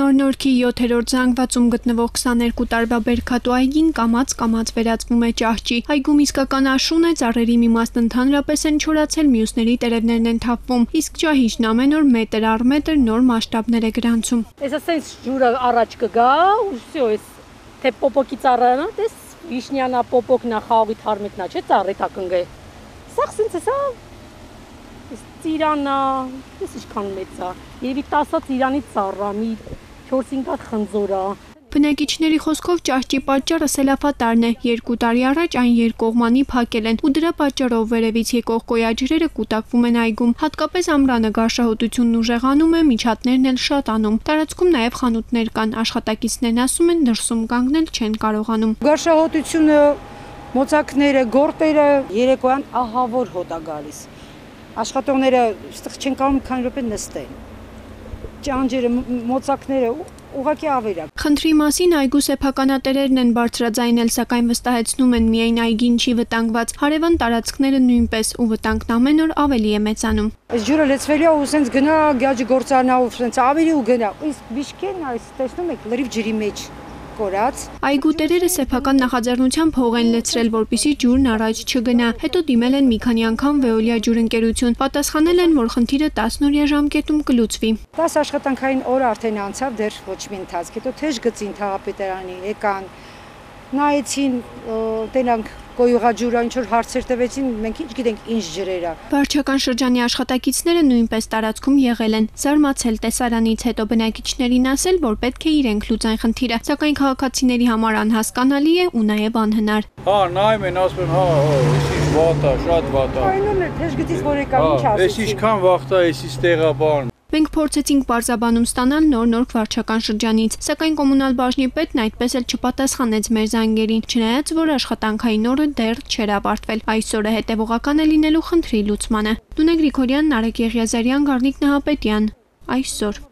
Նոր-Նորքի 7-րդ զանգվածում գտնվող 22 տարվա Բերքատու այգին կամած-կամած վերածվում է ճահճի։ Այգում իսկական աշուն է, ծառերի մի մասն ընդհանրապես են չորացել, մյուսների տերևներն են թափվում, իսկ ճահիճն ամեն օր մետր առ մետր նոր մասշտաբներ է գրանցում։ Էս ասենց ջուրը առաջ կգա, ու всё, էս թե պոպոկի ծառանը, դες վիշնյանա պոպոկնա խաղի թարմիտնա, չէ՞ ծառի թակնգե։ Սա ասենց էսա հա, ծիրանա, ես ինչքան մեծ է։ Երևի 10-ից Իրանի ծառամի 4-5 հատ խնձորա։ Բնակիչների խոսքով ճահճի պատճառը սելավատարն է։ Երկու տարի առաջ այն երկկողմանի փակել են ու դրա պատճառով վերևից եկող կոյաջրերը կուտակվում են այգում։ Հատկապես ամռանը գարշահոտությունն ուժեղանում է, միջատներն էլ շատանում։ Տարածքում նաև խանութներ կան, աշխատակիցներն ասում են դրսում կանգնել չեն կարողանում։ Գարշահոտությունը, մոծակները, գորտերը երեկոյան ահավոր հոտ է գալիս աշխատողները այստեղ չեն կարող մի քանի րոպե նստեն։ Ճանջերը, մոծակները ուղակի ավերակ։ Խնդրի մասին այգու սեփականատերերն են բարձրաձայնել, սակայն վստահեցնում են միայն այգին չի վտանգված, հարևան տարածքները նույնպես ու վտանգն ամեն օր ավելի է մեծանում։ Այս ջուրը լցվելի է ու սենց գնա գյաջի գործանա ու սենց ավելի ու գնա։ Իսկ բիշկեն այս տեսնում եք լրիվ ջրի մեջ կորած։ Այգու տերերը սեփական նախաձեռնությամբ հող են լցրել, որպիսի ջուրն առաջ չգնա։ Հետո դիմել են մի քանի անգամ Veolia ջուրընկերություն։ Պատասխանել են, որ խնդիրը 10 օրյա ժամկետում կլուծվի։ 10 աշխատանքային օր արդեն անցավ, դեռ ոչ մի ընթացք։ Հետո թեժ գծին թաղապետարանի, եկան, նայեցին, տենանք կոյուղաջուրա ինչ որ հարցեր տվեցին, մենք ինչ գիտենք ինչ ջրեր է։ Վարչական շրջանի աշխատակիցները նույնպես տարածքում եղել են, զարմացել տեսարանից հետո բնակիչներին ասել, որ պետք է իրենք լուծեն խնդիրը, սակայն քաղաքացիների համար անհասկանալի է ու նաև անհնար։ Հա, նայում են, ասում են, հա, հա, էսի վատ է, շատ վատ է։ Այնուն է, թեժ գծից որ եկա, ինչ Հա, ասեցի։ էս ինչքան վախտ է, էսի ստեղա բան։ Մենք փորձեցինք բարձաբանում ստանալ նոր-նոր վարչական շրջանից, սակայն կոմունալ բաժնի պետն այդպես էլ չպատասխանեց մեր զանգերին, չնայած որ աշխատանքային օրը դեռ չէր ավարտվել։ Այսօրը հետևողական է լինելու խնդրի լուծմանը։ Դունե Գրիգորյան, Նարեկ Եղիազարյան, Գառնիկ Նահապետյան։ Այսօր